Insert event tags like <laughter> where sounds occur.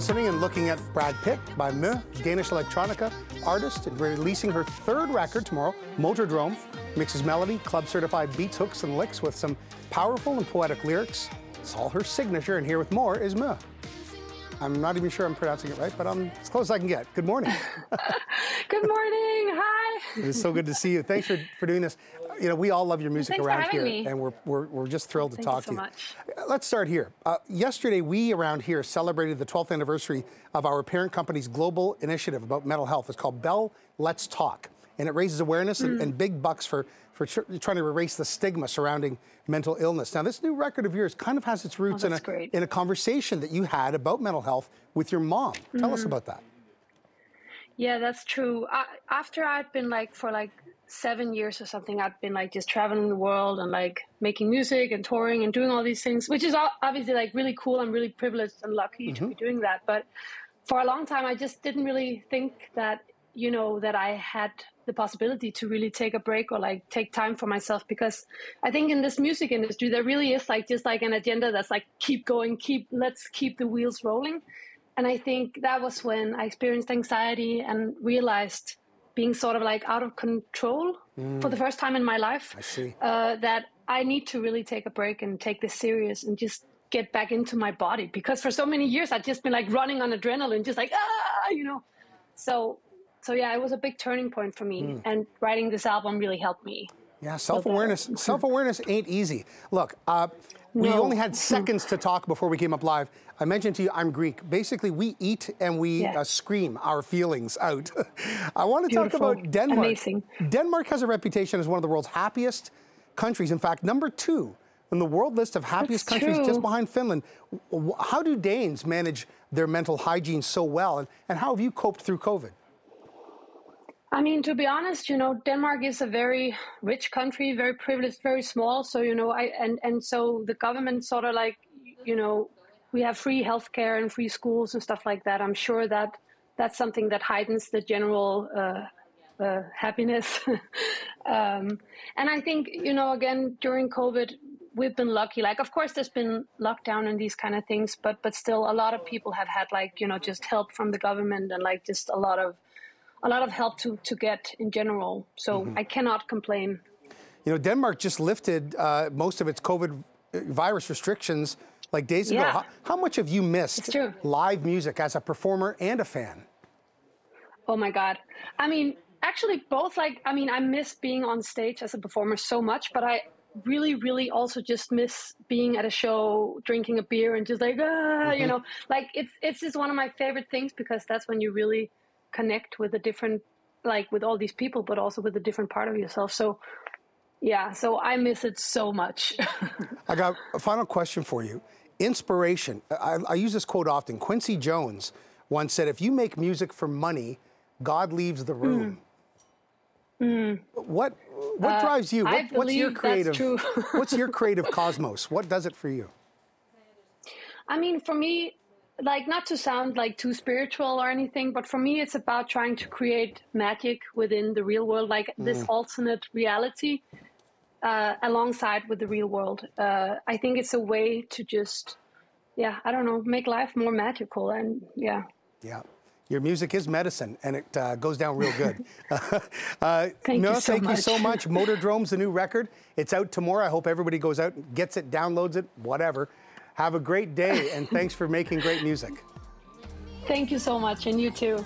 listening and looking at Brad Pitt by Mø, Danish electronica artist, and releasing her third record tomorrow, Motordrome. Mixes melody, club certified beats, hooks, and licks with some powerful and poetic lyrics. It's all her signature, and here with more is Mø. I'm not even sure I'm pronouncing it right, but I'm as close as I can get. Good morning. <laughs> good morning. Hi. It's so good to see you. Thanks for, for doing this. You know, we all love your music Thanks around here, me. and we're, we're, we're just thrilled Thank to talk you so to you. Much. Let's start here. Uh, yesterday, we around here celebrated the 12th anniversary of our parent company's global initiative about mental health. It's called Bell Let's Talk, and it raises awareness mm. and, and big bucks for for tr trying to erase the stigma surrounding mental illness. Now, this new record of yours kind of has its roots oh, in, a, great. in a conversation that you had about mental health with your mom. Tell mm -hmm. us about that. Yeah, that's true. I, after I'd been like, for like seven years or something, I'd been like just traveling the world and like making music and touring and doing all these things, which is obviously like really cool. I'm really privileged and lucky mm -hmm. to be mm-hmm. doing that. But for a long time, I just didn't really think that you know that i had the possibility to really take a break or like take time for myself because i think in this music industry there really is like just like an agenda that's like keep going keep let's keep the wheels rolling and i think that was when i experienced anxiety and realized being sort of like out of control mm. for the first time in my life I see. Uh, that i need to really take a break and take this serious and just get back into my body because for so many years i'd just been like running on adrenaline just like ah you know so so yeah, it was a big turning point for me, mm. and writing this album really helped me. Yeah, self awareness. <laughs> self awareness ain't easy. Look, uh, no. we only had seconds to talk before we came up live. I mentioned to you, I'm Greek. Basically, we eat and we uh, scream our feelings out. <laughs> I want to Beautiful. talk about Denmark. Amazing. Denmark has a reputation as one of the world's happiest countries. In fact, number two on the world list of happiest That's countries, true. just behind Finland. How do Danes manage their mental hygiene so well, and, and how have you coped through COVID? I mean, to be honest, you know, Denmark is a very rich country, very privileged, very small. So, you know, I and and so the government sort of like, you know, we have free healthcare and free schools and stuff like that. I'm sure that that's something that heightens the general uh, uh, happiness. <laughs> um, and I think, you know, again during COVID, we've been lucky. Like, of course, there's been lockdown and these kind of things, but but still, a lot of people have had like, you know, just help from the government and like just a lot of a lot of help to, to get in general. So mm-hmm. I cannot complain. You know, Denmark just lifted uh, most of its COVID virus restrictions like days yeah. ago. How, how, much have you missed live music as a performer and a fan? Oh my God. I mean, actually, both like, I mean, I miss being on stage as a performer so much, but I really, really also just miss being at a show, drinking a beer, and just like, ah, mm-hmm. you know, like it's, it's just one of my favorite things because that's when you really connect with a different like with all these people but also with a different part of yourself. So yeah so i miss it so much. <laughs> I got a final question for you. Inspiration. I, I, use this quote often. Quincy jones once said if you make music for money god leaves the room. Mm. Mm. what what uh, drives you? What, what's your creative what's your <laughs> creative cosmos? What does it for you? I mean for me like not to sound like too spiritual or anything, but for me, it's about trying to create magic within the real world, like mm. this alternate reality uh, alongside with the real world. Uh, I think it's a way to just, yeah, I don't know, make life more magical and yeah. Yeah. Your music is medicine, and it uh, goes down real good. <laughs> <laughs> Uh, thank no, you so thank much. you so much. <laughs> Motordrome's the new record. It's out tomorrow. I hope everybody goes out and gets it, downloads it, whatever. Have a great day, and thanks for making great music. Thank you so much, and you too.